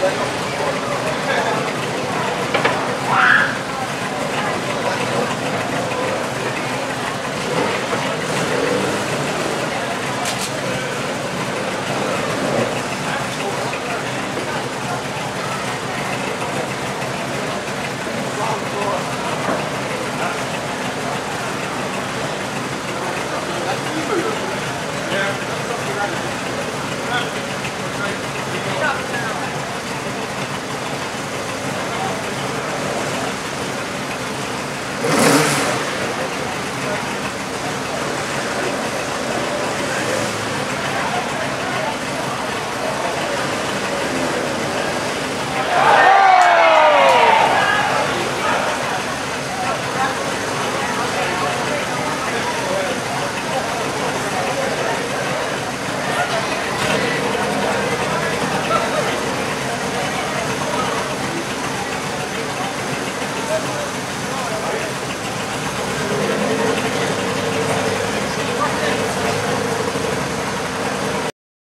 ございます。